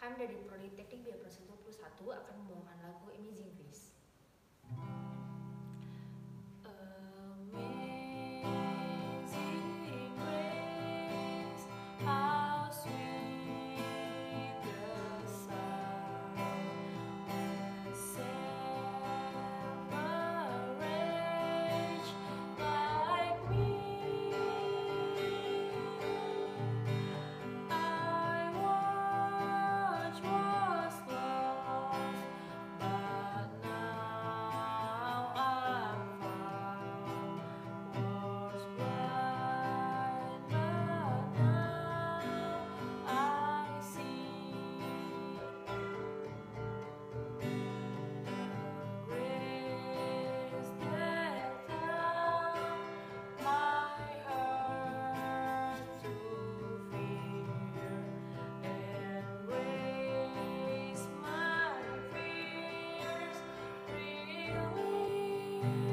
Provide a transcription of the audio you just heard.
Kami dari Prodi Teknik Bioproses 21 akan membawakan lagu Amazing Grace. you.